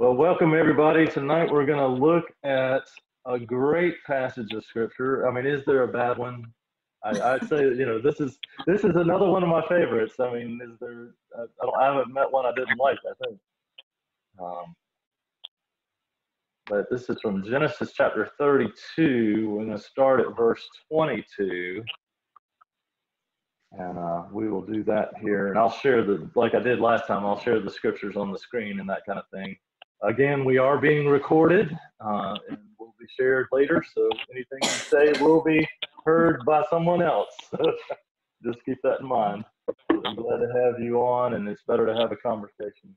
Well, welcome everybody. Tonight we're going to look at a great passage of scripture. I mean, is there a bad one? I, would say, you know, this is this is another one of my favorites. I mean, is there? I, I, haven't met one I didn't like. I think. Um, but this is from Genesis chapter 32. We're going to start at verse 22. And uh, we will do that here. And I'll share the, like I did last time, I'll share the scriptures on the screen and that kind of thing. Again, we are being recorded uh, and will be shared later. So anything you say will be heard by someone else. Just keep that in mind. I'm glad to have you on, and it's better to have a conversation.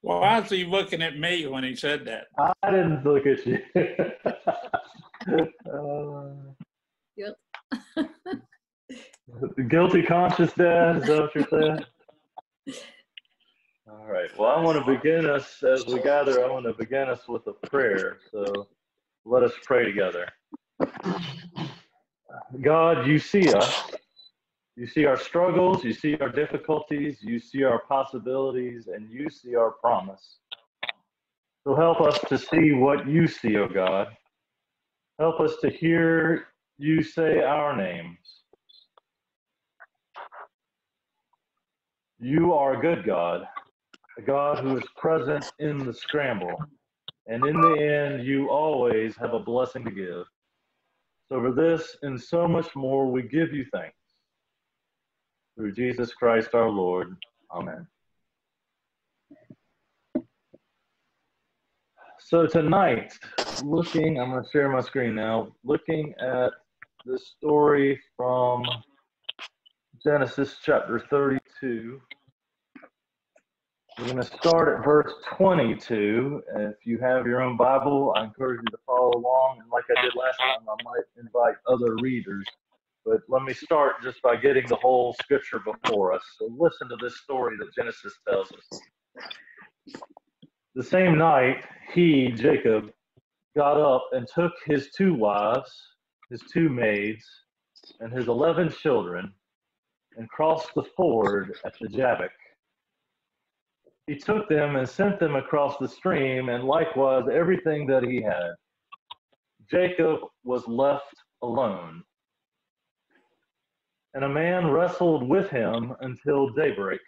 Why is he looking at me when he said that? I didn't look at you. uh, yep. Guilty conscious, Dad? Is that what you're saying? All right. Well, I want to begin us as we gather. I want to begin us with a prayer. So let us pray together. God, you see us. You see our struggles. You see our difficulties. You see our possibilities, and you see our promise. So help us to see what you see, O oh God. Help us to hear you say our names. You are a good God, a God who is present in the scramble. And in the end, you always have a blessing to give. So for this and so much more, we give you thanks. Through Jesus Christ our Lord. Amen. So tonight, looking, I'm going to share my screen now, looking at the story from Genesis chapter 32. We're going to start at verse 22. If you have your own Bible, I encourage you to follow along. And like I did last time, I might invite other readers. But let me start just by getting the whole scripture before us. So listen to this story that Genesis tells us. The same night, he, Jacob, got up and took his two wives, his two maids, and his eleven children and crossed the ford at the Jabbok. He took them and sent them across the stream, and likewise everything that he had. Jacob was left alone. And a man wrestled with him until daybreak.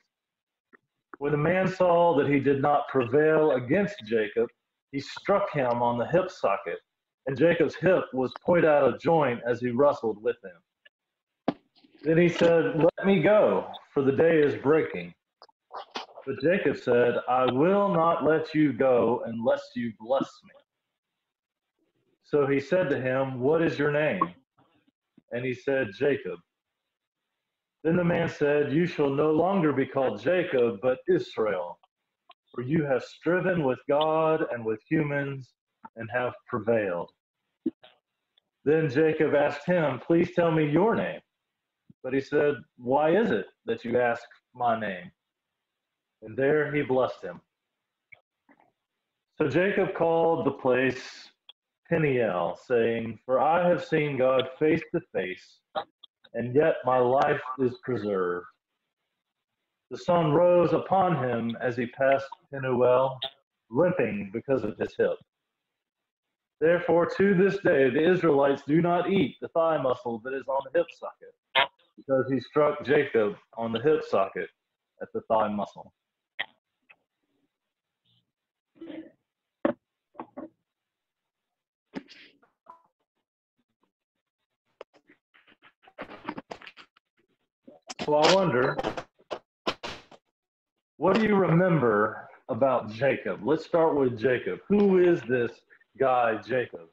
When the man saw that he did not prevail against Jacob, he struck him on the hip socket, and Jacob's hip was point out of joint as he wrestled with him. Then he said, Let me go, for the day is breaking. But Jacob said, I will not let you go unless you bless me. So he said to him, What is your name? And he said, Jacob. Then the man said, You shall no longer be called Jacob, but Israel, for you have striven with God and with humans and have prevailed. Then Jacob asked him, Please tell me your name. But he said, Why is it that you ask my name? And there he blessed him. So Jacob called the place Peniel, saying, For I have seen God face to face, and yet my life is preserved. The sun rose upon him as he passed Penuel, limping because of his hip. Therefore, to this day, the Israelites do not eat the thigh muscle that is on the hip socket because he struck Jacob on the hip socket at the thigh muscle. So I wonder, what do you remember about Jacob? Let's start with Jacob. Who is this guy, Jacob?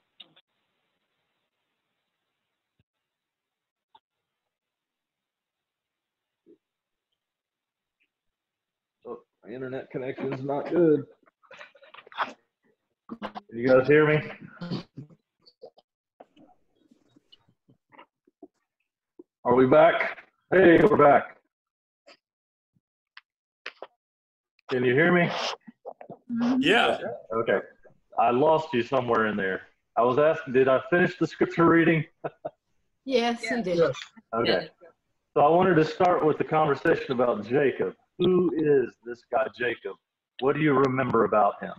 My internet connection is not good. You guys hear me? Are we back? Hey, we're back. Can you hear me? Mm-hmm. Yeah. Okay. I lost you somewhere in there. I was asking, did I finish the scripture reading? yes, you did. Okay. So I wanted to start with the conversation about Jacob who is this guy Jacob? What do you remember about him?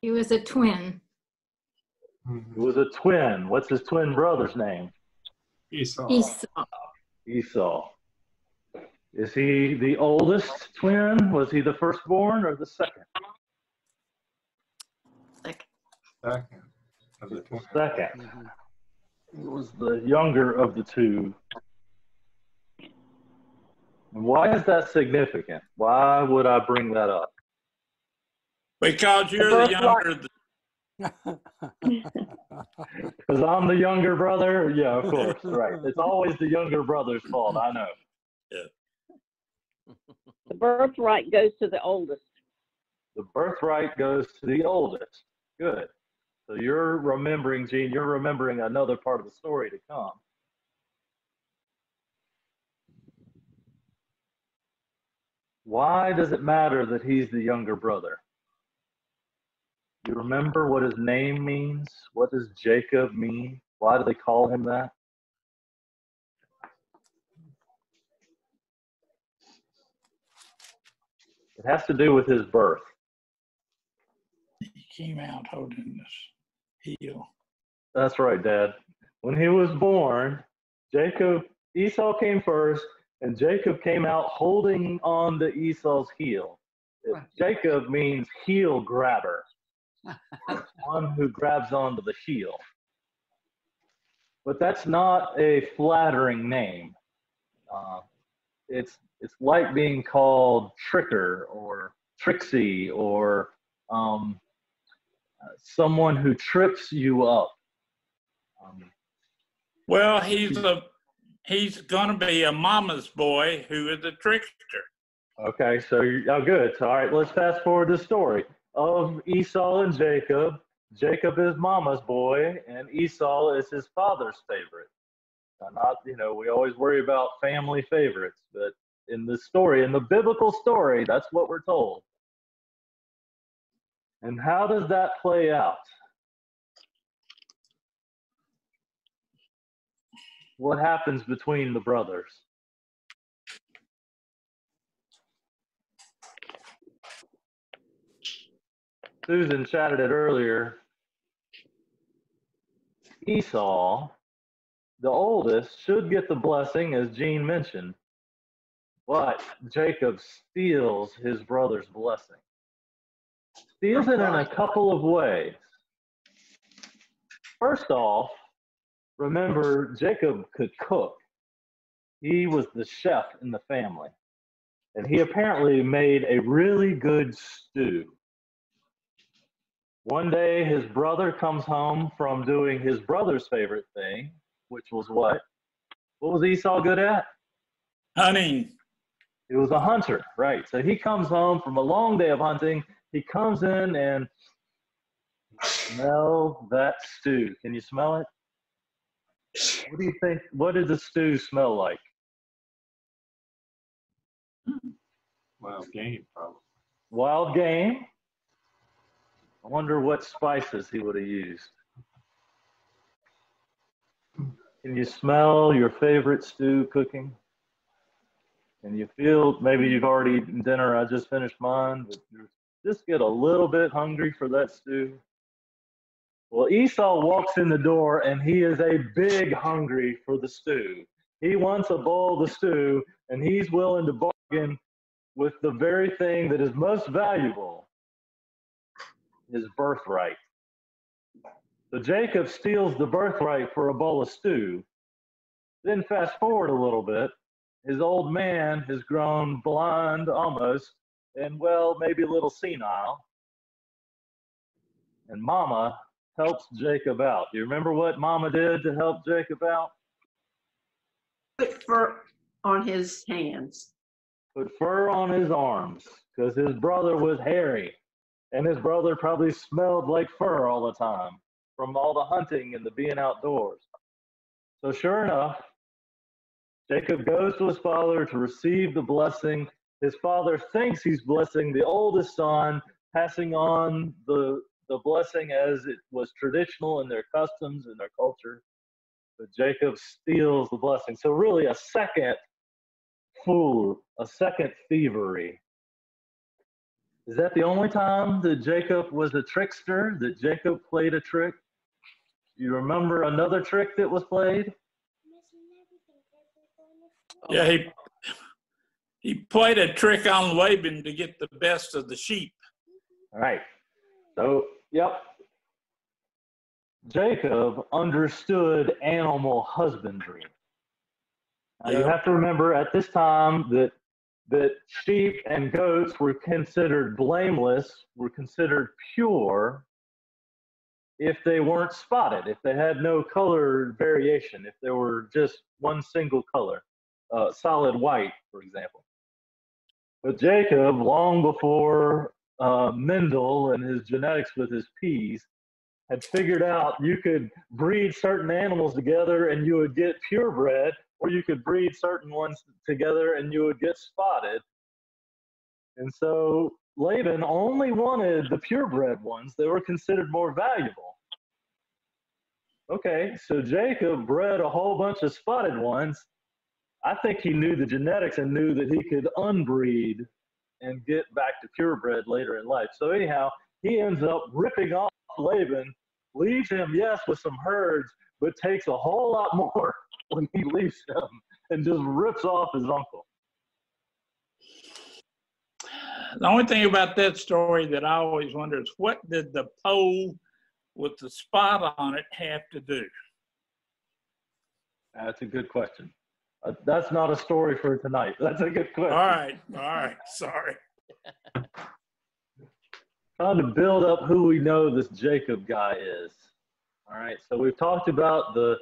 He was a twin. Mm-hmm. He was a twin. What's his twin brother's name? Esau. Esau. Esau. Is he the oldest twin? Was he the firstborn or the second? Like, Second of the twins. Second. Mm-hmm. He was the younger of the two. Why is that significant? Why would I bring that up? Because you're the younger, Because I'm the younger brother? Yeah, of course. Right. It's always the younger brother's fault. I know. Yeah. The birthright goes to the oldest. The birthright goes to the oldest. Good. So you're remembering, Gene, you're remembering another part of the story to come. Why does it matter that he's the younger brother? You remember what his name means? What does Jacob mean? Why do they call him that? It has to do with his birth. he came out holding this heel. That's right, Dad. When he was born, Jacob, Esau came first, and Jacob came out holding on to Esau's heel. Jacob means heel grabber, one who grabs onto the heel. But that's not a flattering name. Uh, it's it's like being called Tricker or Trixie or um, someone who trips you up. Um, Well, he's a he's gonna be a mama's boy who is a trickster. Okay, so you're oh, good. So, all right, let's fast forward the story of Esau and Jacob. Jacob is mama's boy, and Esau is his father's favorite. Not, you know, we always worry about family favorites, but in the story, in the biblical story, that's what we're told. And how does that play out? What happens between the brothers? Susan chatted it earlier. Esau, the oldest, should get the blessing, as Gene mentioned, but Jacob steals his brother's blessing. Steals it in a couple of ways. First off, remember, Jacob could cook. He was the chef in the family. And he apparently made a really good stew. One day, his brother comes home from doing his brother's favorite thing, which was what? What was Esau good at? Hunting. He was a hunter, right? So he comes home from a long day of hunting. He comes in and smell that stew. Can you smell it? What do you think? What did the stew smell like? Wild game, probably. Wild game. I wonder what spices he would have used. Can you smell your favorite stew cooking? Can you feel maybe you've already eaten dinner? I just finished mine, but you just get a little bit hungry for that stew. Well, Esau walks in the door and he is a big hungry for the stew. He wants a bowl of the stew and he's willing to bargain with the very thing that is most valuable his birthright. So Jacob steals the birthright for a bowl of stew. Then fast forward a little bit. His old man has grown blind almost, and well, maybe a little senile. And Mama helps Jacob out. Do you remember what Mama did to help Jacob out? put fur on his hands. Put fur on his arms because his brother was hairy. And his brother probably smelled like fur all the time from all the hunting and the being outdoors. So, sure enough, Jacob goes to his father to receive the blessing. His father thinks he's blessing the oldest son, passing on the, the blessing as it was traditional in their customs and their culture. But Jacob steals the blessing. So, really, a second fool, a second thievery. Is that the only time that Jacob was a trickster, that Jacob played a trick? You remember another trick that was played? Yeah, he he played a trick on Laban to get the best of the sheep. All right. So, yep. Jacob understood animal husbandry. Now, you have to remember at this time that that sheep and goats were considered blameless, were considered pure if they weren't spotted, if they had no color variation, if they were just one single color, uh, solid white, for example. But Jacob, long before uh, Mendel and his genetics with his peas, had figured out you could breed certain animals together and you would get purebred, or you could breed certain ones together and you would get spotted. And so Laban only wanted the purebred ones that were considered more valuable. Okay, so Jacob bred a whole bunch of spotted ones. I think he knew the genetics and knew that he could unbreed and get back to purebred later in life. So anyhow, he ends up ripping off Laban, leaves him, yes, with some herds, but takes a whole lot more when he leaves him and just rips off his uncle. The only thing about that story that I always wonder is what did the pole with the spot on it have to do? That's a good question. Uh, that's not a story for tonight. That's a good question. All right, all right, sorry. trying to build up who we know this Jacob guy is. All right, so we've talked about the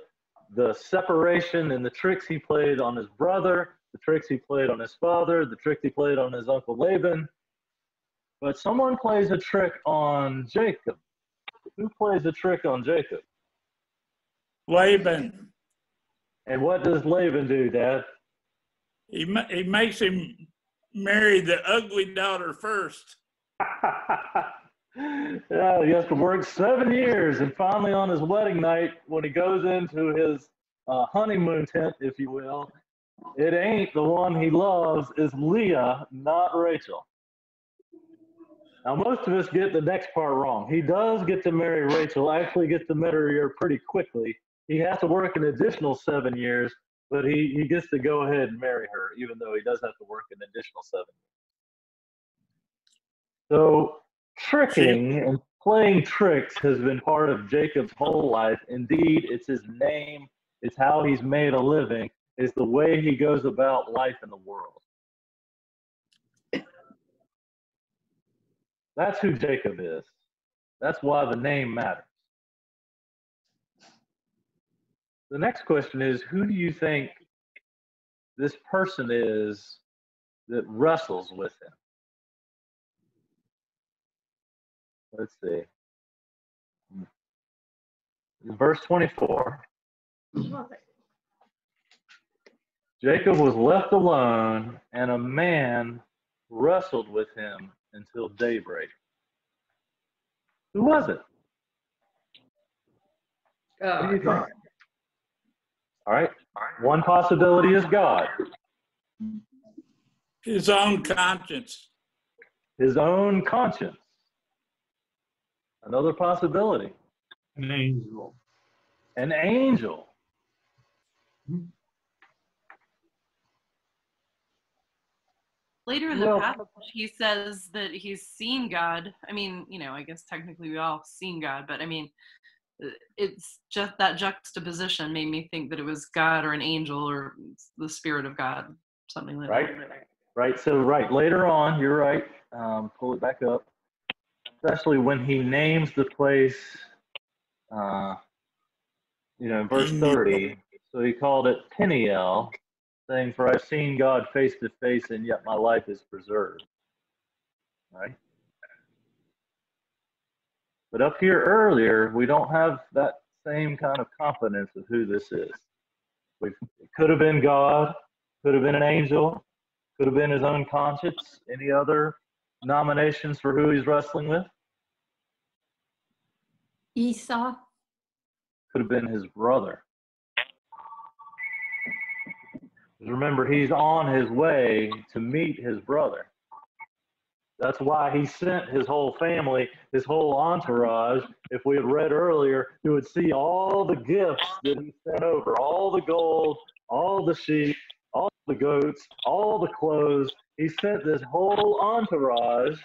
the separation and the tricks he played on his brother, the tricks he played on his father, the trick he played on his uncle Laban. But someone plays a trick on Jacob. Who plays a trick on Jacob? Laban, And what does Laban do, Dad? he, ma- he makes him marry the ugly daughter first. yeah, he has to work seven years, and finally on his wedding night, when he goes into his uh, honeymoon tent, if you will, it ain't the one he loves. Is Leah, not Rachel. Now, most of us get the next part wrong. He does get to marry Rachel. Actually, gets to marry her pretty quickly. He has to work an additional seven years, but he, he gets to go ahead and marry her, even though he does have to work an additional seven years. So tricking and playing tricks has been part of Jacob's whole life. Indeed, it's his name, it's how he's made a living, it's the way he goes about life in the world. That's who Jacob is. That's why the name matters. The next question is who do you think this person is that wrestles with him? Let's see. Verse 24 Jacob was left alone, and a man wrestled with him until daybreak. Who was it? What All right. All right. One possibility is God, His own conscience. his own conscience. Another possibility, An angel. an angel. Later in the Well- passage, he says that he's seen God. I mean, you know, I guess technically we all seen God, but I mean, it's just that juxtaposition made me think that it was God or an angel or the spirit of God, something like Right. that. Right. So right later on, you're right. Um, pull it back up. Especially when he names the place. Uh, you know, in verse thirty. So he called it Peniel, saying, "For I've seen God face to face, and yet my life is preserved." Right. But up here earlier, we don't have that same kind of confidence of who this is. We, it could have been God, could have been an angel, could have been his own conscience. Any other nominations for who he's wrestling with? Esau, Could have been his brother. Remember, he's on his way to meet his brother. That's why he sent his whole family, his whole entourage. If we had read earlier, you would see all the gifts that he sent over all the gold, all the sheep, all the goats, all the clothes. He sent this whole entourage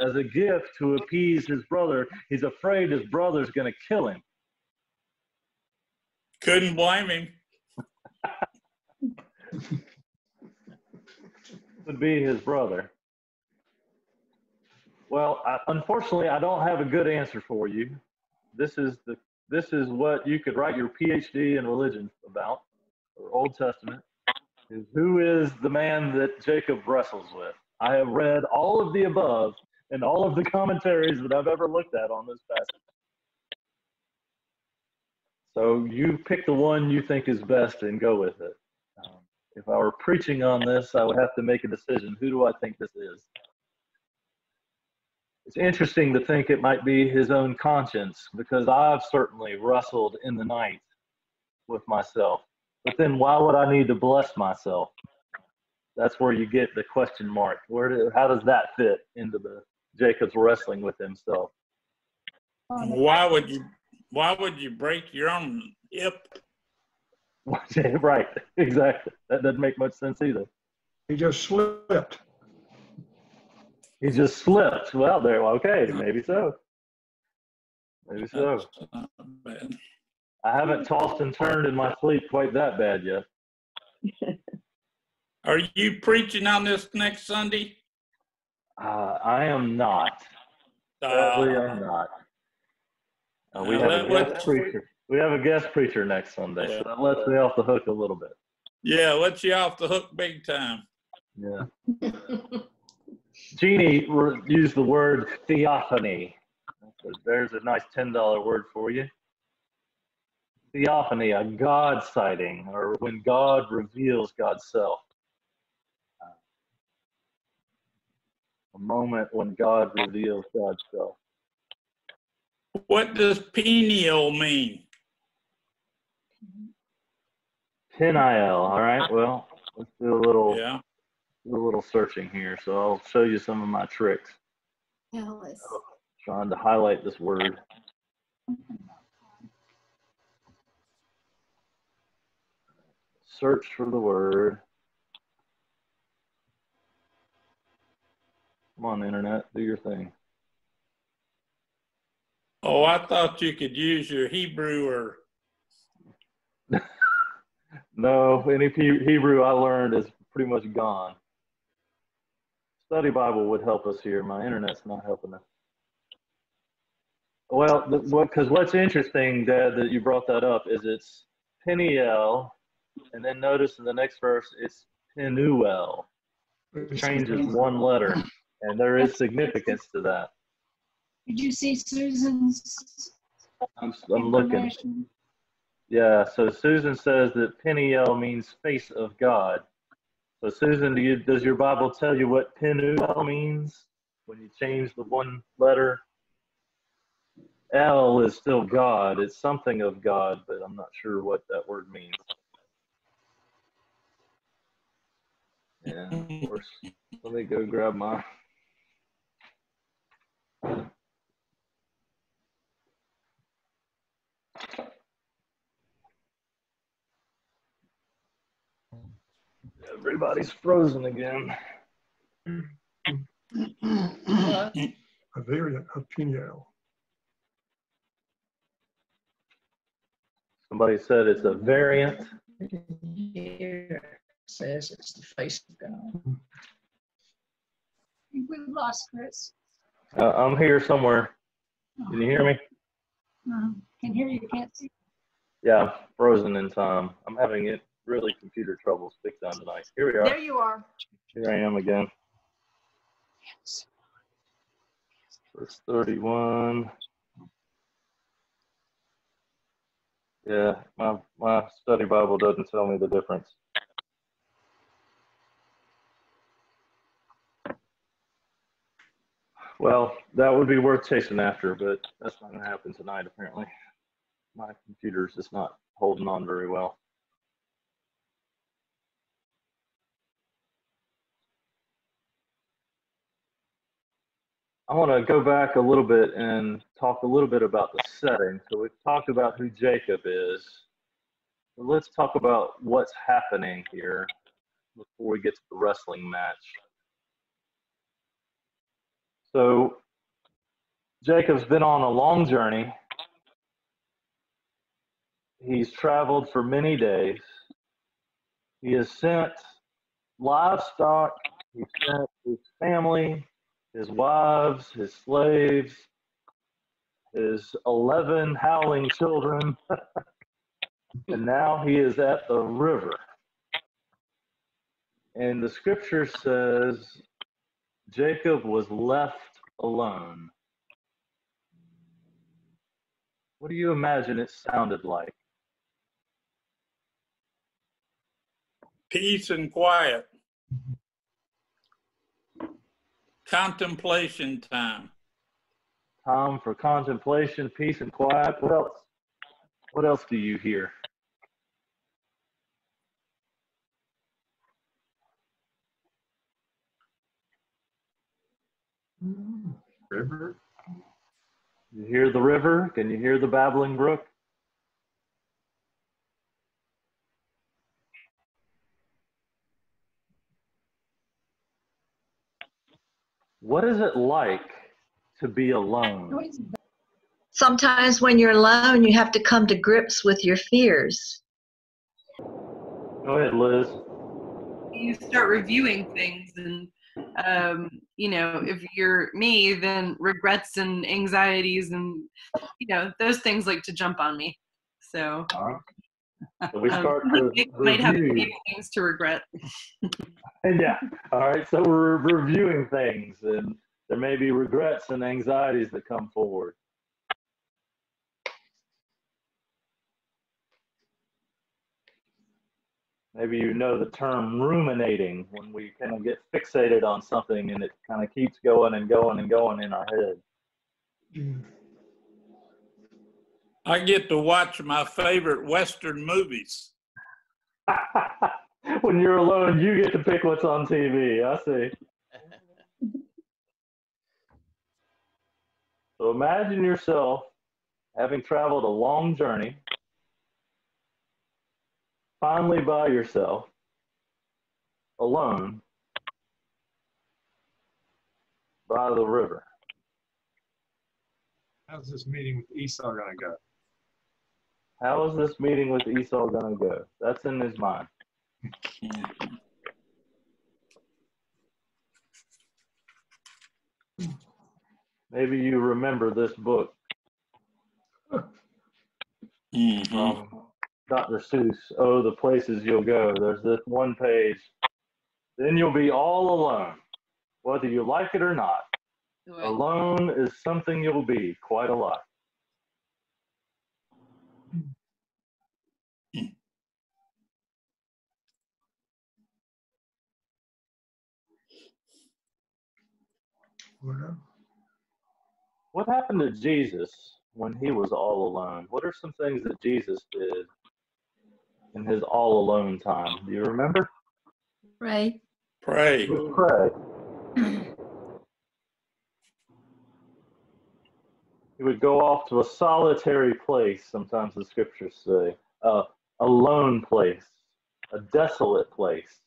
as a gift to appease his brother. He's afraid his brother's going to kill him. Couldn't blame him. Would be his brother. Well, I, unfortunately, I don't have a good answer for you. This is the this is what you could write your PhD in religion about, or Old Testament. Is who is the man that Jacob wrestles with? I have read all of the above and all of the commentaries that I've ever looked at on this passage. So you pick the one you think is best and go with it. Um, if I were preaching on this, I would have to make a decision. Who do I think this is? It's interesting to think it might be his own conscience because I've certainly wrestled in the night with myself. But then why would I need to bless myself? That's where you get the question mark. Where do, how does that fit into the Jacob's wrestling with himself? Oh, why would you? Why would you break your own hip? right, exactly. That doesn't make much sense either. He just slipped. He just slipped. Well, there. Okay, maybe so. Maybe so. That's not bad. I haven't tossed and turned in my sleep quite that bad yet. Are you preaching on this next Sunday? Uh, I am not. Sadly, Uh, I'm not. Uh, we have let- a guest let- preacher. We have a guest preacher next Sunday, Yeah. so that lets me off the hook a little bit. yeah, lets you off the hook big time. Yeah. Jeannie re- used the word theophany. There's a nice ten dollar word for you. Theophany, a God sighting, or when God reveals God's self. A moment when God reveals God's self. What does Peniel mean? Peniel. All right. Well, let's do a little Yeah. do a little searching here. So I'll show you some of my tricks. Alice. Trying to highlight this word. Search for the word. Come on, internet, do your thing. Oh, I thought you could use your Hebrew or No, any Hebrew I learned is pretty much gone. Study Bible would help us here. My internet's not helping us. Well, because what, 'cause what's interesting, Dad, that you brought that up is it's Peniel, and then notice in the next verse it's Penuel. It changes one letter, and there is significance to that. Did you see Susan's I'm, I'm looking. Yeah, so Susan says that Peniel means face of God. So Susan, do you, does your Bible tell you what Penuel means when you change the one letter? El is still God. It's something of God, but I'm not sure what that word means. Yeah, of course. Let me go grab my. Everybody's frozen again. A variant of Peniel. Somebody said it's a variant. Here it says it's the face of God. We've lost Chris. Uh, I'm here somewhere. Can you hear me? Uh, Can hear you, can't see. Yeah, frozen in time. I'm having it really computer troubles big time tonight. Here we are. There you are. Here I am again. Verse 31. Yeah, my, my study Bible doesn't tell me the difference. Well, that would be worth chasing after, but that's not going to happen tonight, apparently. My computer's just not holding on very well. I want to go back a little bit and talk a little bit about the setting. So we've talked about who Jacob is. Let's talk about what's happening here before we get to the wrestling match. So Jacob's been on a long journey. He's traveled for many days. He has sent livestock, he sent his family, his wives, his slaves, his 11 howling children, and now he is at the river. And the scripture says Jacob was left alone. What do you imagine it sounded like? Peace and quiet. Contemplation time. Time for contemplation, peace, and quiet. What else? What else do you hear? River? You hear the river? Can you hear the babbling brook? What is it like to be alone? Sometimes when you're alone, you have to come to grips with your fears. Go ahead, Liz. you start reviewing things and um, you know if you're me then regrets and anxieties and you know those things like to jump on me so So we um, start to might- might have things to regret Yeah. All right. So we're reviewing things, and there may be regrets and anxieties that come forward. Maybe you know the term ruminating when we kind of get fixated on something and it kind of keeps going and going and going in our head. I get to watch my favorite Western movies. when you're alone, you get to pick what's on TV. I see. So imagine yourself having traveled a long journey, finally by yourself, alone, by the river. How's this meeting with Esau gonna go? How is this meeting with Esau going to go? That's in his mind. Maybe you remember this book Mhm. from Dr. Seuss. Oh, the places you'll go. There's this one page. Then you'll be all alone, whether you like it or not. Alone is something you'll be quite a lot. What happened to Jesus when he was all alone? What are some things that Jesus did in his all alone time? Do you remember? Right? Pray. He would pray. He would go off to a solitary place, sometimes the scriptures say, uh, a lone place, a desolate place.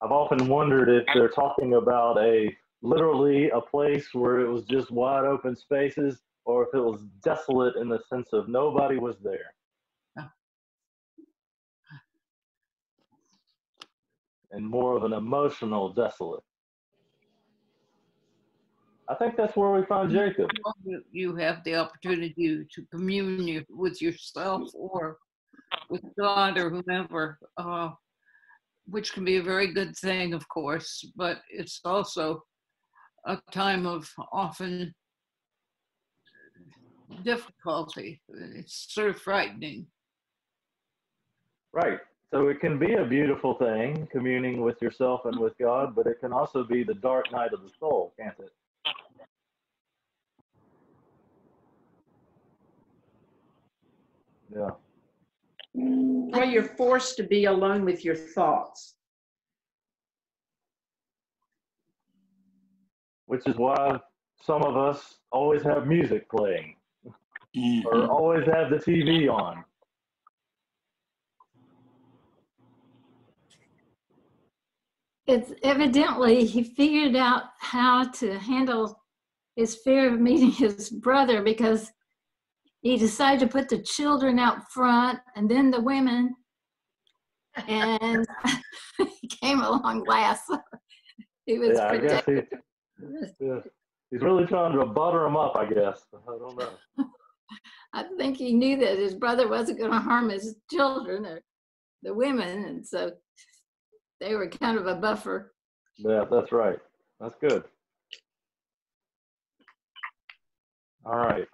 I've often wondered if they're talking about a literally a place where it was just wide open spaces or if it was desolate in the sense of nobody was there. And more of an emotional desolate. I think that's where we find Jacob. You- have the opportunity to commune with yourself or with God or whomever, uh, which can be a very good thing, of course, but it's also a time of often difficulty. It's sort of frightening. Right. So it can be a beautiful thing, communing with yourself and with God, but it can also be the dark night of the soul, can't it? Yeah. Or you're forced to be alone with your thoughts. which is why some of us always have music playing Mhm. or always have the TV on. It's evidently he figured out how to handle his fear of meeting his brother because he decided to put the children out front and then the women. And he came along last. He was Yeah, I guess he, yeah. he's really trying to butter him up, I guess. I don't know. I think he knew that his brother wasn't going to harm his children or the women, and so they were kind of a buffer. Yeah, that's right. That's good. All right.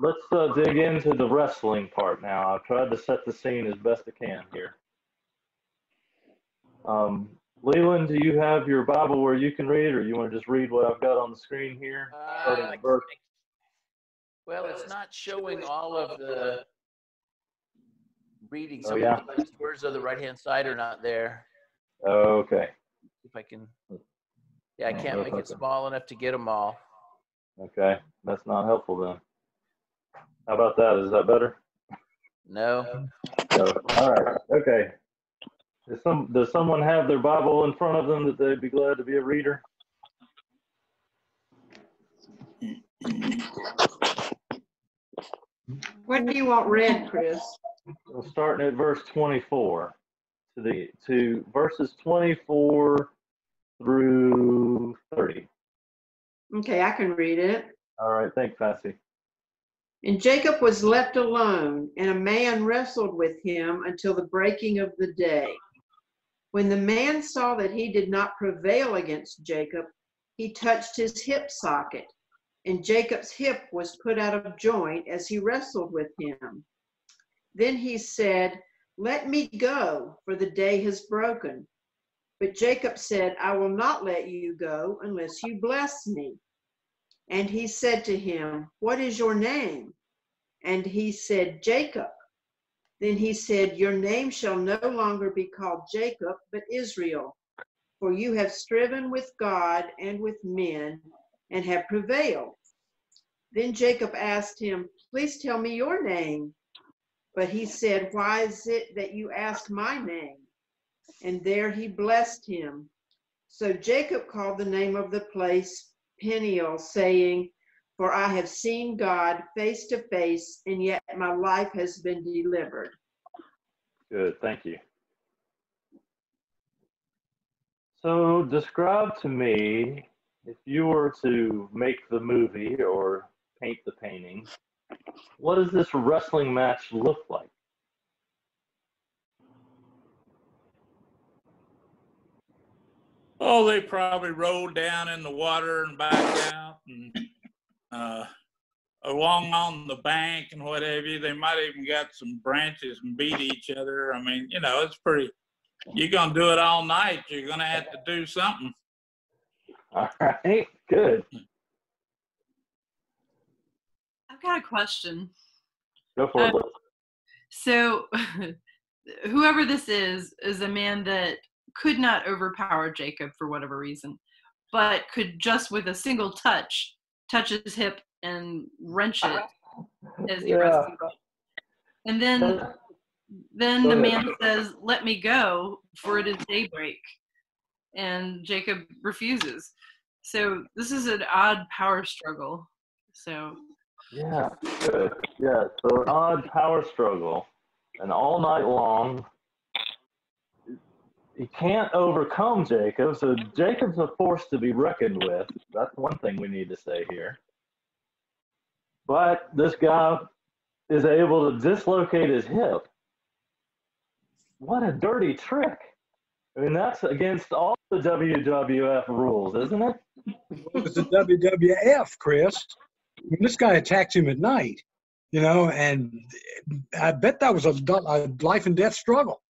Let's uh, dig into the wrestling part now. I've tried to set the scene as best I can here. Um, Leland, do you have your Bible where you can read, or you want to just read what I've got on the screen here? Uh, Well, it's not showing all of the reading. Oh, yeah? of the last words on the right-hand side are not there. Okay. If I can, hmm. yeah, I Oh, can't make it small enough to get them all. Okay. That's not helpful then. How about that? Is that better? No. So, all right. Okay. Does some does someone have their Bible in front of them that they'd be glad to be a reader? What do you want read, Chris? We're starting at verse 24 to the to verses 24 through 30. Okay, I can read it. All right. Thanks, Patsy. And Jacob was left alone, and a man wrestled with him until the breaking of the day. When the man saw that he did not prevail against Jacob, he touched his hip socket, and Jacob's hip was put out of joint as he wrestled with him. Then he said, Let me go, for the day has broken. But Jacob said, I will not let you go unless you bless me. And he said to him, What is your name? And he said, Jacob. Then he said, Your name shall no longer be called Jacob, but Israel, for you have striven with God and with men and have prevailed. Then Jacob asked him, Please tell me your name. But he said, Why is it that you ask my name? And there he blessed him. So Jacob called the name of the place Peniel, saying, For I have seen God face to face, and yet my life has been delivered. Good. Thank you. So, describe to me if you were to make the movie or paint the painting, what does this wrestling match look like? Oh, they probably rolled down in the water and back out and uh, along on the bank and what have you. They might even got some branches and beat each other. I mean, you know, it's pretty. You're gonna do it all night. You're gonna have to do something. All right. Good. I've got a question. Go for it. Uh, So, whoever this is, is a man that could not overpower Jacob for whatever reason, but could just with a single touch touch his hip and wrench it as he Yeah. And then, then the man says, "Let me go, for it is daybreak," and Jacob refuses. So this is an odd power struggle. So Yeah, good. Yeah, so an odd power struggle, and all night long, he can't overcome Jacob. So Jacob's a force to be reckoned with. That's one thing we need to say here. But this guy is able to dislocate his hip. What a dirty trick! I mean, that's against all the WWF rules, isn't it? It was the WWF, Chris. This guy attacks him at night, you know, and I bet that was a, life and death struggle.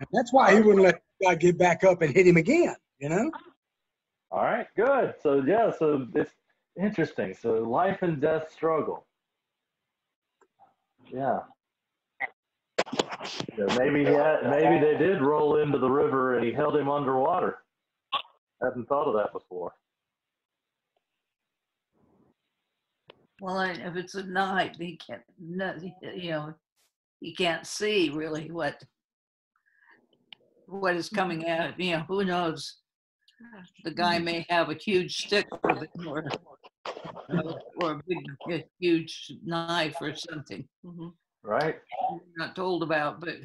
And that's why he wouldn't let the guy get back up and hit him again, you know? All right, good. So yeah, so it's interesting. So life and death struggle. Yeah. Yeah, maybe had, maybe they did roll into the river and he held him underwater. I hadn't thought of that before. Well, if it's at night, he can't, you know, he can't see really what what is coming at. You know, who knows? The guy may have a huge stick with him or or a big, a huge knife or something. Right? We're not told about, but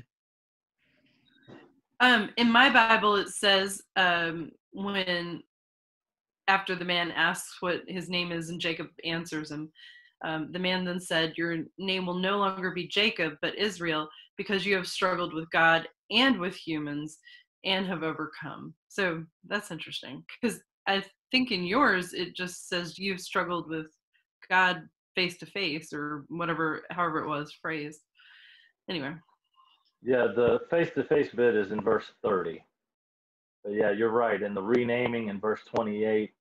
Um, in my Bible, it says um, when after the man asks what his name is and Jacob answers him, um, the man then said, Your name will no longer be Jacob, but Israel, because you have struggled with God and with humans and have overcome. So that's interesting because I think in yours, it just says you've struggled with God face to face or whatever, however it was phrased. Anyway. Yeah, the face to face bit is in verse 30. But yeah, you're right. In the renaming in verse 28,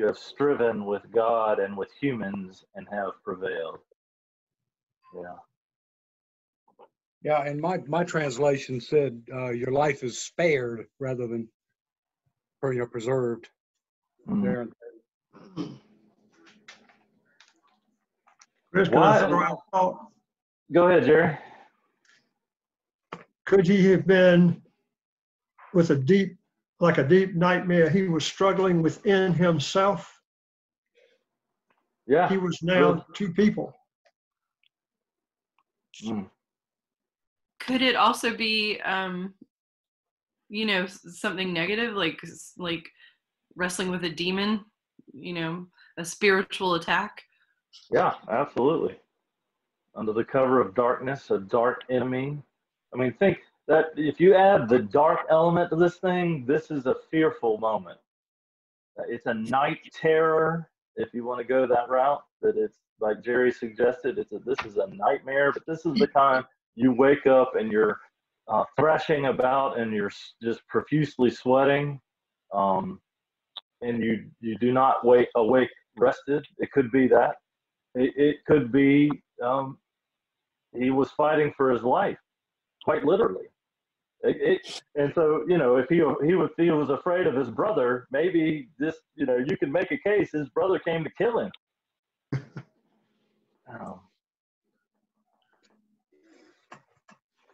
you have striven with God and with humans and have prevailed. Yeah. Yeah, and my, my translation said, uh, your life is spared rather than, or, you know, preserved. There. Chris, can I throw out a thought? Go ahead, Jerry. Could he have been with a deep, like a deep nightmare? He was struggling within himself. Yeah. He was now two people. could it also be um you know something negative like like wrestling with a demon you know a spiritual attack Yeah, absolutely. Under the cover of darkness, a dark enemy. I mean, think that if you add the dark element to this thing, this is a fearful moment. Uh, It's a night terror, if you want to go that route. That it's like Jerry suggested. It's a, this is a nightmare, but this is the kind you wake up and you're uh, thrashing about and you're just profusely sweating, um, and you you do not wake awake rested. It could be that. It, it could be um, he was fighting for his life, quite literally. It, it, and so, you know, if he he was he was afraid of his brother, maybe this, you know, you can make a case his brother came to kill him. Um,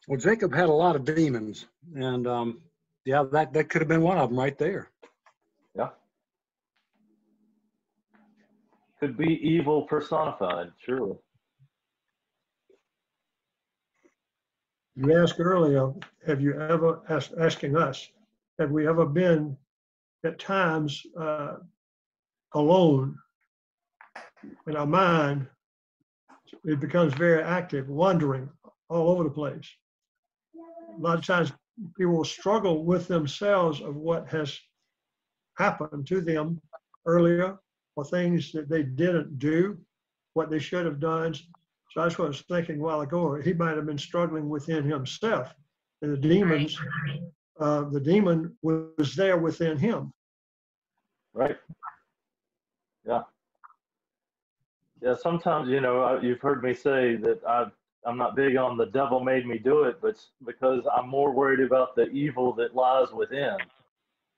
Well, Jacob had a lot of demons, and um, yeah, that that could have been one of them right there. yeah. Could be evil personified, surely. You asked earlier, have you ever, asked, asking us, have we ever been at times uh, alone in our mind? It becomes very active, wandering all over the place. A lot of times people struggle with themselves of what has happened to them earlier or things that they didn't do, what they should have done. So that's what I was thinking a while ago. He might have been struggling within himself. And the demons, uh, the demon was there within him. Right. Yeah. Yeah. Sometimes, you know, you've heard me say that I I'm not big on the devil made me do it, but because I'm more worried about the evil that lies within,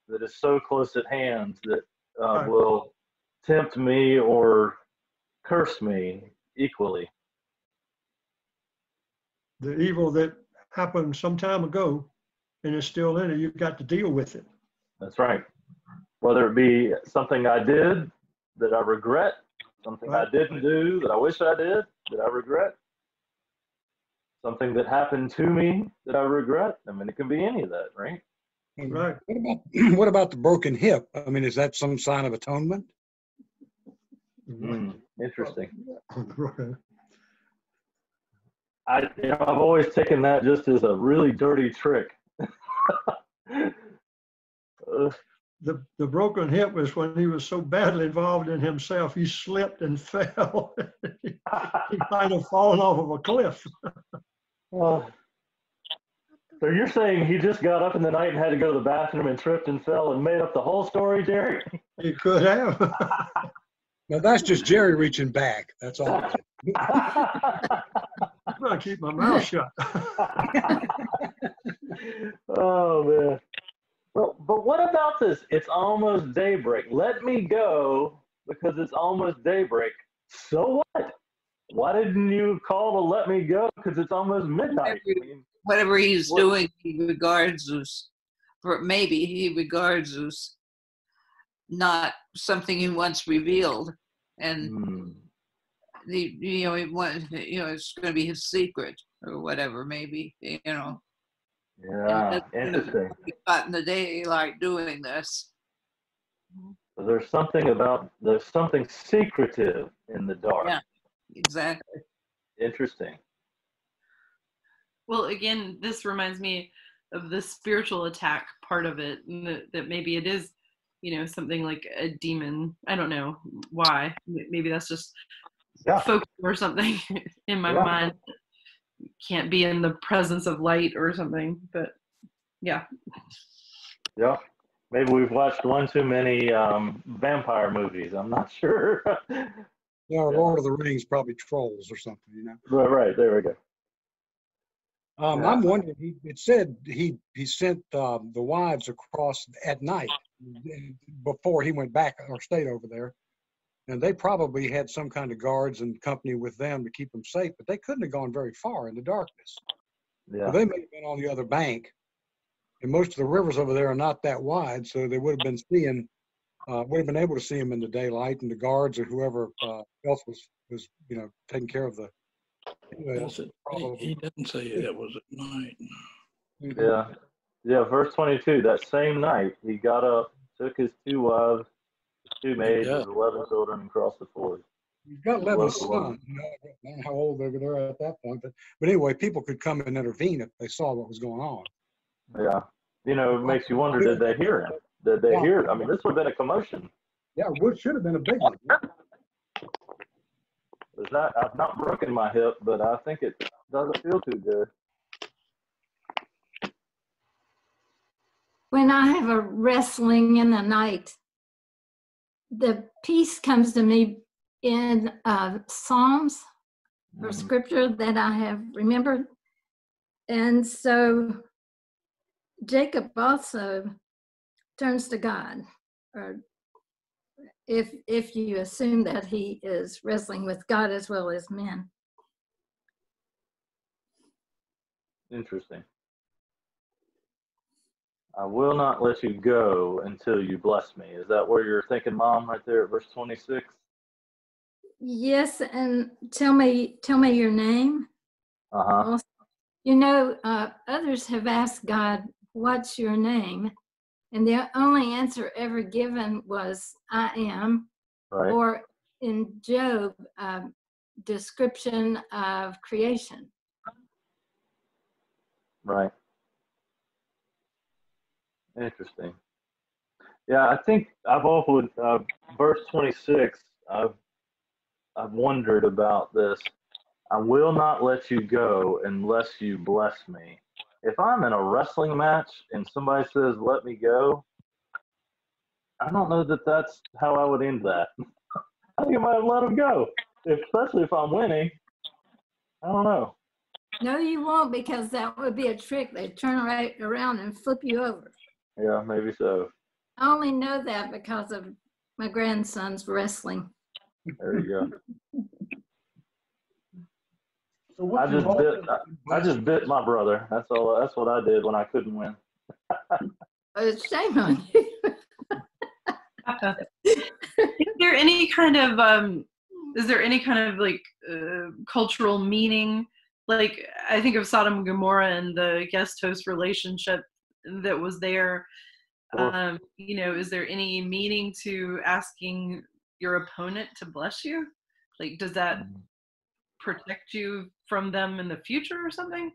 that is so close at hand that uh, Right. will tempt me or curse me equally. The evil that happened some time ago and is still in it, you've got to deal with it. That's right. Whether it be something I did that I regret, something I didn't do that I wish I did that I regret, something that happened to me that I regret. I mean, it can be any of that, right? Right. What about what about the broken hip? I mean, is that some sign of atonement? Hmm, interesting. Right. I, you know, I've always taken that just as a really dirty trick. Uh, The, the broken hip was when he was so badly involved in himself, he slipped and fell. he might have fallen off of a cliff. well, so you're saying he just got up in the night and had to go to the bathroom and tripped and fell and made up the whole story, Jerry? He could have. Now that's just Jerry reaching back. That's all. I'm gonna keep my mouth shut. oh man. Well, but what about this? It's almost daybreak. Let me go because it's almost daybreak. So what? Why didn't you call to let me go? Because it's almost midnight. I mean, Whatever he's What- doing, he regards as, or maybe he regards as not something he wants revealed. And hmm. The, you know, he want, you know, it's going to be his secret or whatever, maybe, you know. Yeah, interesting. be Caught in the daylight doing this. There's something about there's something secretive in the dark. Yeah, exactly. Interesting. Well, again, this reminds me of the spiritual attack part of it, and that, that maybe it is, you know, something like a demon. I don't know why. Maybe that's just Yeah. folk or something in my Yeah. mind. Can't be in the presence of light or something, but yeah. Yeah. Maybe we've watched one too many um, vampire movies. I'm not sure. Yeah, Lord of the Rings, probably trolls or something, you know. right, right. There we go. Um, Yeah. I'm wondering. He it said he he sent um, the wives across at night before he went back or stayed over there, and they probably had some kind of guards and company with them to keep them safe. But they couldn't have gone very far in the darkness. Yeah. So they may have been on the other bank, and most of the rivers over there are not that wide, so they would have been seeing, uh, would have been able to see them in the daylight, and the guards or whoever uh, else was was you know taking care of the. Anyway, it- He, probably. he didn't say it was at night. Yeah. Yeah. Verse 22. That same night, he got up, took his two wives, his two maids, Yeah. his 11 children, and crossed the ford. You've got 11 Well, well. sons. You know, I don't know how old they were at that point, but but anyway, people could come and intervene if they saw what was going on. Yeah. You know, it makes you wonder did they hear him? Did they Yeah. hear? I mean, this would have been a commotion. Yeah, wood should have been a big one. Is that, I've not broken my hip, but I think it doesn't feel too good. When I have a wrestling in the night, the peace comes to me in uh, Psalms or scripture that I have remembered. And so Jacob also turns to God, or if if you assume that he is wrestling with God as well as men. Interesting. I will not let you go until you bless me. Is that where you're thinking, Mom, right there at verse 26? Yes, and tell me tell me your name. Uh huh. Also, you know, uh, others have asked God, "What's your name?" And the only answer ever given was, "I am," Right. or in Job, uh, description of creation. Right. Interesting. Yeah, I think I've often uh, verse 26. I've I've wondered about this. I will not let you go unless you bless me. If I'm in a wrestling match and somebody says let me go, I don't know that that's how I would end that. I think I might let him go, especially if I'm winning. I don't know. No, you won't, because that would be a trick. They turn right around and flip you over. Yeah, maybe so. I only know that because of my grandson's wrestling. There you go. So I just bit. I, I just bit my brother. That's all. That's what I did when I couldn't win. Uh, shame on you. is there any kind of um is there any kind of like uh, cultural meaning like i think of sodom and gomorrah and the guest host relationship that was there Sure. um you know is there any meaning to asking your opponent to bless you like does that protect you from them in the future or something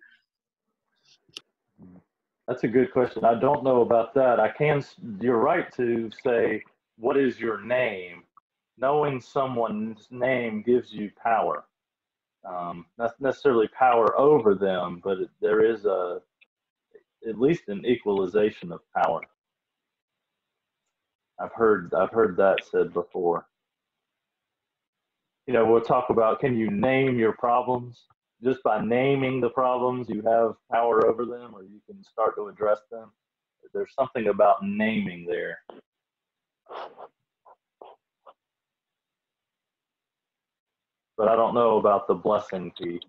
That's a good question. I don't know about that. I can. You're right to say, "What is your name?" Knowing someone's name gives you power. Um, not necessarily power over them, but there is a at least an equalization of power. I've heard I've heard that said before. You know, we'll talk about can you name your problems? Just by naming the problems, you have power over them, or you can start to address them. There's something about naming there. but I don't know about the blessing piece.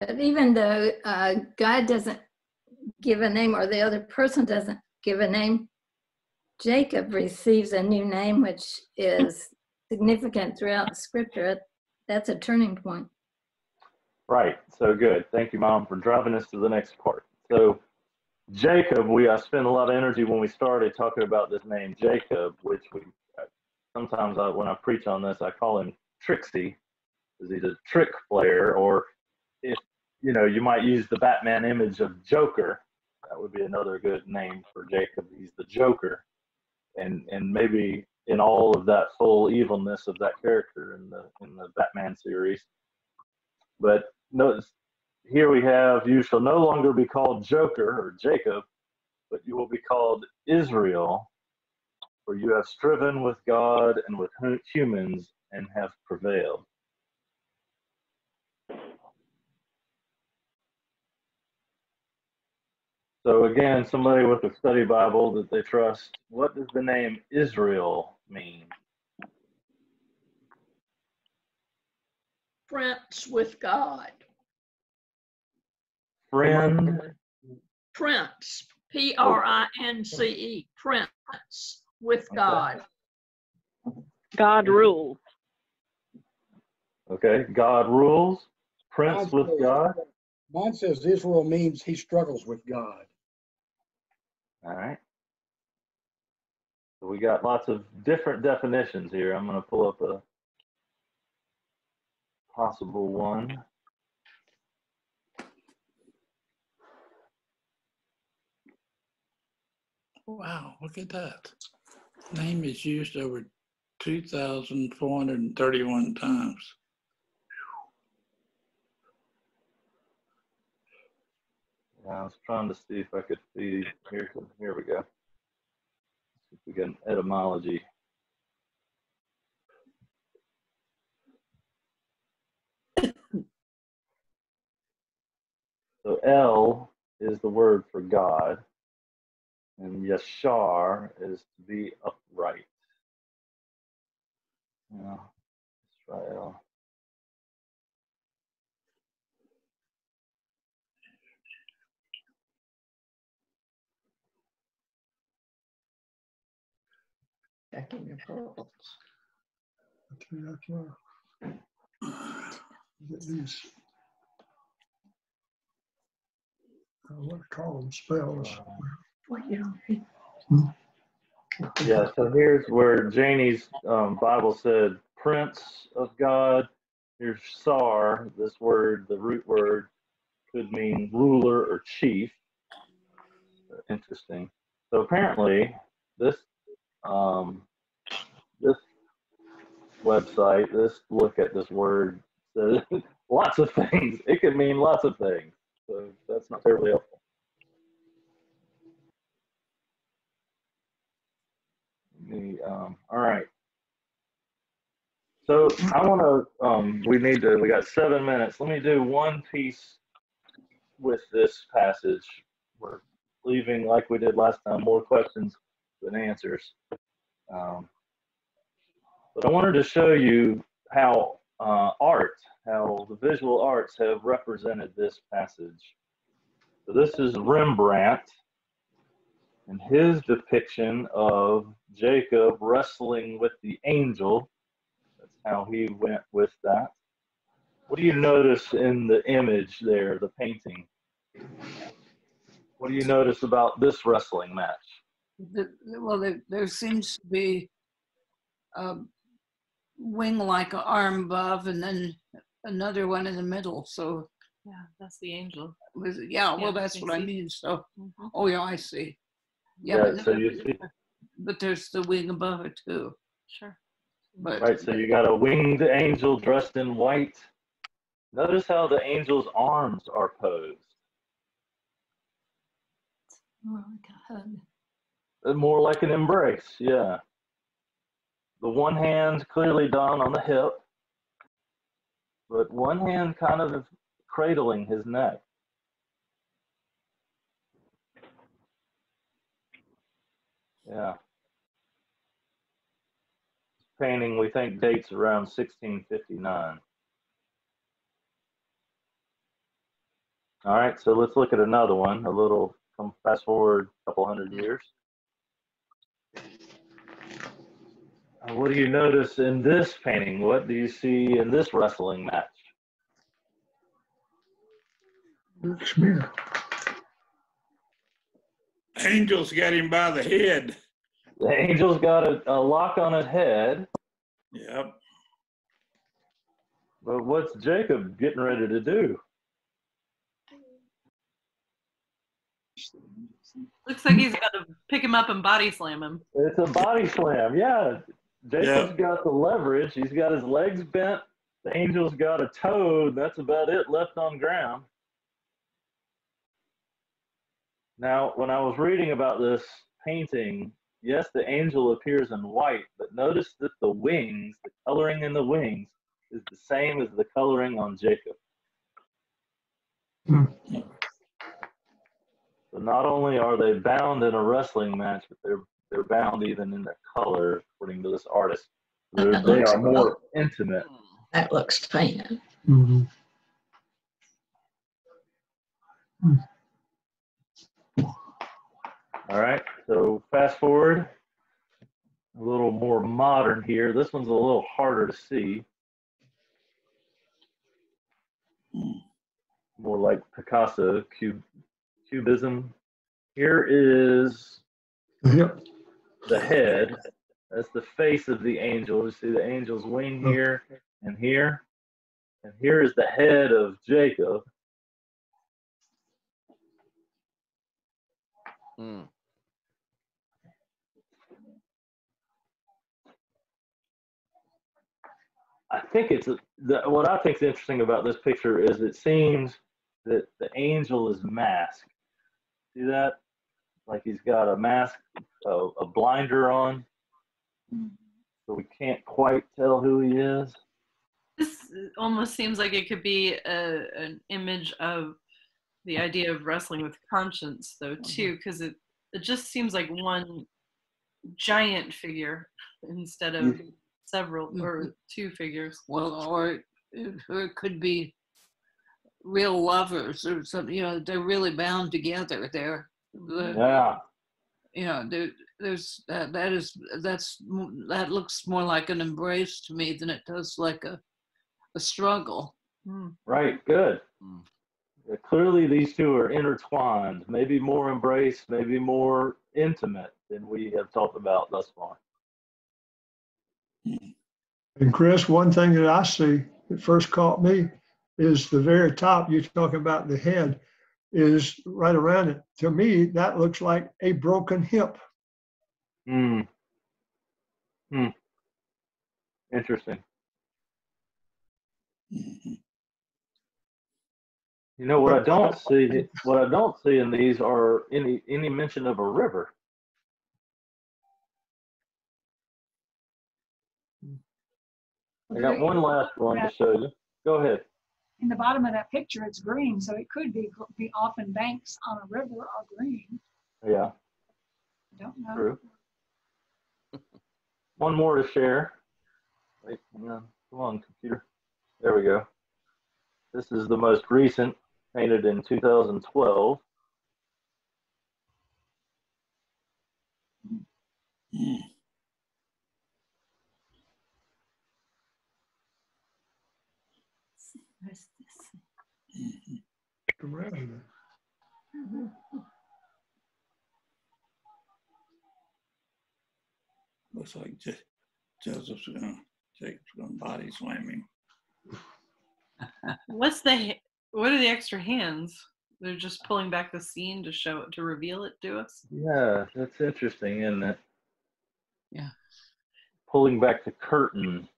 But even though uh, God doesn't give a name or the other person doesn't give a name, Jacob receives a new name, which is significant throughout the scripture. That's a turning point. Right. So good. Thank you, Mom, for driving us to the next part. So Jacob, we I spent a lot of energy when we started talking about this name Jacob, which we sometimes I, when I preach on this, I call him Trixie, because he's a trick player. Or if you know, you might use the Batman image of Joker. That would be another good name for Jacob. He's the Joker, and and maybe in all of that full evilness of that character in the in the Batman series. But notice here we have you shall no longer be called Joker or Jacob, but you will be called Israel, for you have striven with God and with humans and have prevailed. So again, somebody with a study Bible that they trust, what does the name Israel mean? Prince with God. Friend. Prince. P R I N C E. Prince with God. God rules. Okay, God rules. Prince with God. Mine says Israel means he struggles with God. All right. So we got lots of different definitions here. I'm going to pull up a possible one. Wow, look at that. Name is used over 2,431 times. I was trying to see if I could see. Here, here we go. See if we get an etymology. So El is the word for God, and Yashar is to be upright. Yeah, Israel. Checking your pearls. Get these. I want to call them spells. Yeah, so here's where Janie's um, Bible said Prince of God. Here's Sar, this word, the root word, could mean ruler or chief. Interesting. So apparently, this um, this website, this look at this word says lots of things. It can mean lots of things. So that's not terribly helpful. The, um, all right. So I want to, um, we need to, we got seven minutes. Let me do one piece with this passage. We're leaving, like we did last time, more questions than answers. Um, but I wanted to show you how uh, art, how the visual arts have represented this passage. So this is Rembrandt and his depiction of Jacob wrestling with the angel. That's how he went with that. What do you notice in the image there, the painting? What do you notice about this wrestling match? The, well, there, there seems to be a wing like an arm above and then another one in the middle. So, Yeah, that's the angel. was, yeah, well, Yeah, that's I what I mean. So, Mhm. oh, yeah, I see. Yeah, Yeah, but, so you see, but there's the wing above it too. Sure. But right, so you got a winged angel dressed in white. Notice how the angel's arms are posed. More like a hug. Uh, More like an embrace, yeah. The one hand clearly down on the hip, but one hand kind of cradling his neck. Yeah. painting we think dates around 1659. All right, so let's look at another one. A little, come fast forward a couple hundred years. What do you notice in this painting? What do you see in this wrestling match? Smith. Angel's got him by the head. The angel's got a, a lock on his head, Yep. but what's Jacob getting ready to do? Looks like he's got to pick him up and body slam him. It's a body slam, yeah. Jacob's got the leverage. He's got his legs bent. The angel's got a toe. That's about it left on ground. Now, when I was reading about this painting, yes, the angel appears in white, but notice that the wings, the coloring in the wings, is the same as the coloring on Jacob. Hmm. So not only are they bound in a wrestling match, but they're they're bound even in their color, according to this artist. They're, they are more intimate. That looks tan. Mhm. All right, so fast forward, a little more modern here. This one's a little harder to see. More like Picasso, cub, cubism. Here is Yep. The head. That's the face of the angel. You see the angel's wing here and here. And here is the head of Jacob. Hmm. I think it's the, what I think is interesting about this picture is it seems that the angel is masked. See that? Like he's got a mask, a, a blinder on, so we can't quite tell who he is. This almost seems like it could be a, an image of the idea of wrestling with conscience, though, uh-huh. too, because it, it just seems like one giant figure instead of several or mm-hmm. two figures. Well, or it, or it could be real lovers or something. You know, they're really bound together. They're, the- Yeah. you know, there, there's that. That is that's that looks more like an embrace to me than it does like a a struggle. Hmm. Right, good. Yeah, clearly, these two are intertwined, maybe more embrace, maybe more intimate than we have talked about thus far. And Chris, one thing that I see that first caught me is the very top, you're talking about the head, is right around it. To me, that looks like a broken hip. Hmm. Hmm. Interesting. You know what I don't see. What I don't see in these are any any mention of a river. I got one last one to show you. Go ahead. In the bottom of that picture, it's green, so it could be, be often banks on a river are green. Yeah, I Don't know. true. One more to share. Wait, no, come on, computer. There we go. This is the most recent, painted in 2012. Around hmm. It. Looks like Jo- Joseph's gonna, Jacob's gonna body slam him. What's the what are the extra hands? They're just pulling back the scene to show it to reveal it to us. Yeah, that's interesting, isn't it? Yeah. Pulling back the curtain.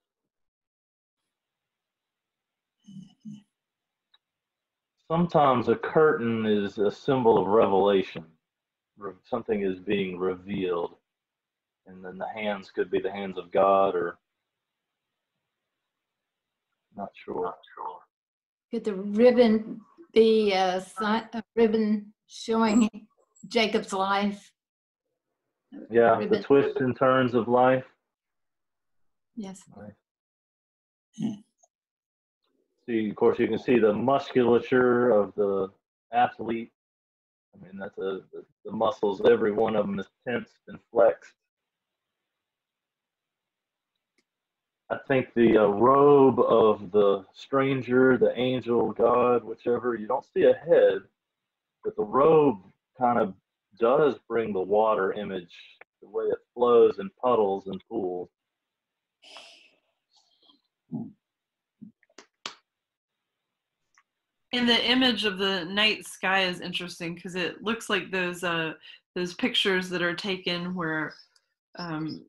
Sometimes a curtain is a symbol of revelation. Something is being revealed. And then the hands could be the hands of God or not sure. Could the ribbon be a, si- a ribbon showing Jacob's life? Yeah, the twists and turns of life. Yes. Hmm. See, of course, you can see the musculature of the athlete. I mean, that's a the, the muscles. Every one of them is tensed and flexed. I think the uh, robe of the stranger, the angel, God, whichever, you don't see a head, but the robe kind of does bring the water image, the way it flows in puddles and pools. And the image of the night sky is interesting because it looks like those uh, those pictures that are taken where um,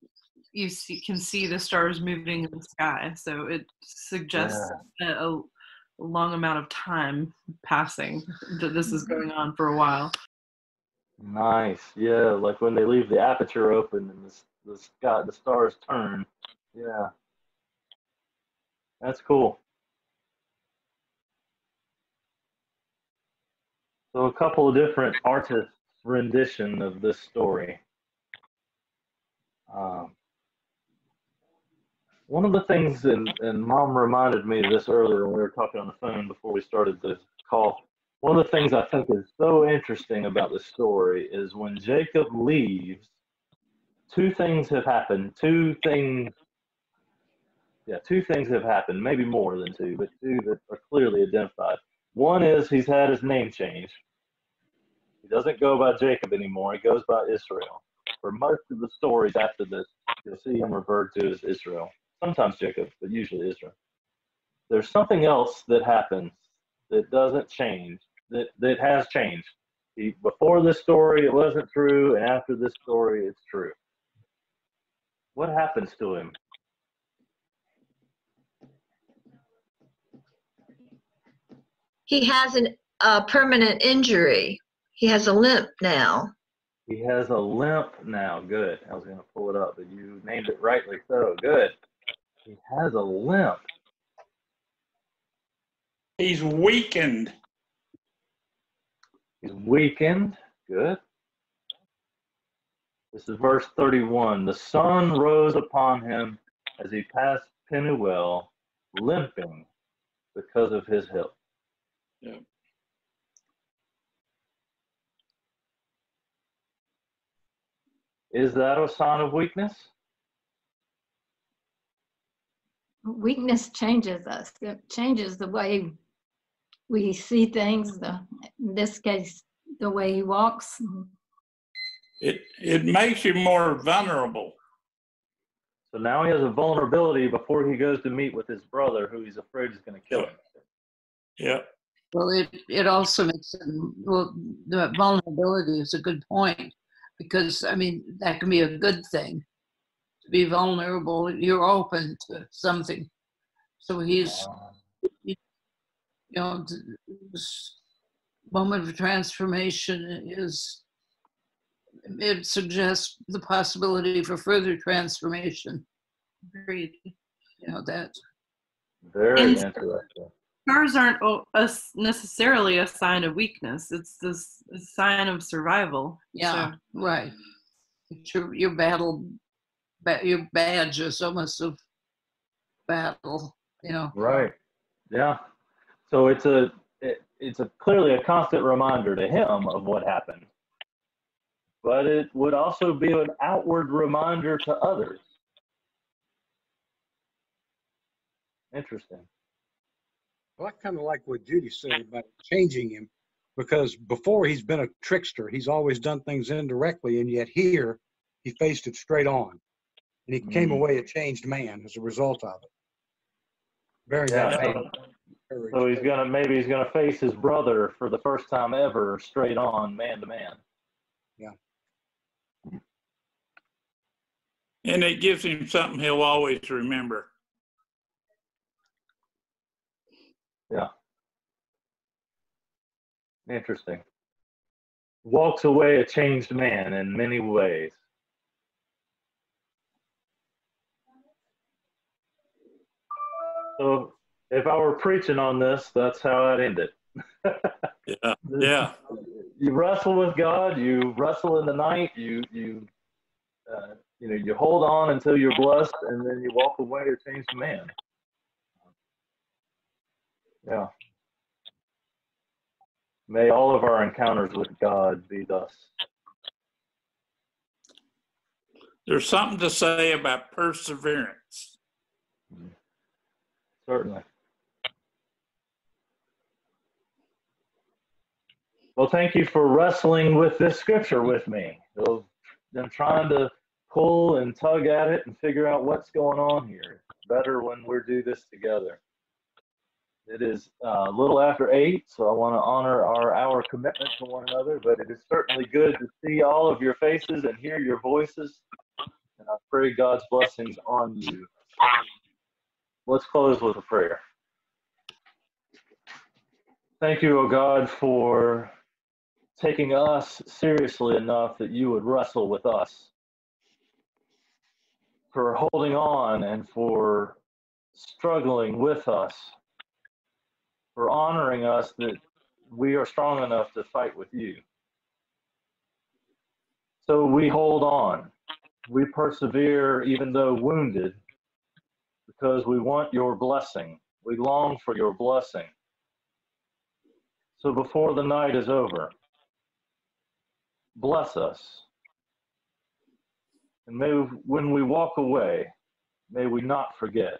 you see, can see the stars moving in the sky. So it suggests a, a long amount of time passing that this is going on for a while. Nice, yeah, like when they leave the aperture open and the the sky, the stars turn. Yeah, that's cool. So a couple of different artists' rendition of this story. Um, one of the things, and, and Mom reminded me of this earlier when we were talking on the phone before we started the call. One of the things I think is so interesting about the story is when Jacob leaves, two things have happened. Two things, yeah, two things have happened, maybe more than two, but two that are clearly identified. He's had his name changed. He doesn't go by Jacob anymore, he goes by Israel. For most of the stories after this, you'll see him referred to as Israel. Sometimes Jacob, but usually Israel. There's something else that happens that doesn't change, that, that has changed. He, before this story, it wasn't true, and after this story, it's true. What happens to him? He has an, a permanent injury. He has a limp now. He has a limp now. Good. I was going to pull it up, but you named it rightly so. Good. He has a limp. He's weakened. He's weakened. Good. This is verse 31. The sun rose upon him as he passed Penuel, limping because of his hip. Yeah. Is that a sign of weakness? Weakness changes us. It changes the way we see things. The, in this case, the way he walks. It it makes you more vulnerable. So now he has a vulnerability before he goes to meet with his brother, who he's afraid is going to kill him. Yeah. Well, it, it also makes them, well, the vulnerability is a good point because, I mean, that can be a good thing. To be vulnerable, you're open to something. So he's, you know, this moment of transformation is, it suggests the possibility for further transformation. Agreed. You know, that. Very And- interesting. Scars aren't o- a s- necessarily a sign of weakness. It's this a sign of survival. Yeah, So- right. It's Your, your battle, your badge is almost of battle, you know. Right. Yeah. So it's a it, it's a clearly a constant reminder to him of what happened. But it would also be an outward reminder to others. Interesting. Well, I kind of like what Judy said about changing him because before he's been a trickster. He's always done things indirectly, and yet here he faced it straight on. And he came Mhm. away a changed man as a result of it. Very Yeah. that So, courage. so he's gonna maybe he's gonna face his brother for the first time ever, straight on, man to man. Yeah. And it gives him something he'll always remember. Yeah. Interesting. Walks away a changed man in many ways. So if I were preaching on this, that's how I'd end it. Yeah. Yeah. You wrestle with God, you wrestle in the night, you you uh, you know, you hold on until you're blessed, and then you walk away a changed man. Yeah. May all of our encounters with God be thus. There's something to say about perseverance. Mm-hmm. Certainly. Well, thank you for wrestling with this scripture with me. I've been trying to pull and tug at it and figure out what's going on here. It's better when we do this together. It is uh, a little after eight, so I want to honor our hour commitment to one another, but it is certainly good to see all of your faces and hear your voices. And I pray God's blessings on you. Let's close with a prayer. Thank you, O God, for taking us seriously enough that you would wrestle with us, for holding on and for struggling with us, for honoring us that we are strong enough to fight with you. So we hold on. We persevere even though wounded because we want your blessing. We long for your blessing. So before the night is over, bless us. And may, when we walk away, may we not forget,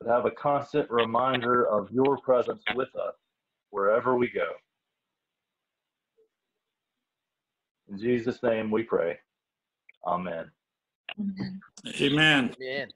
but have a constant reminder of your presence with us wherever we go. In Jesus' name we pray. Amen. Amen. Amen.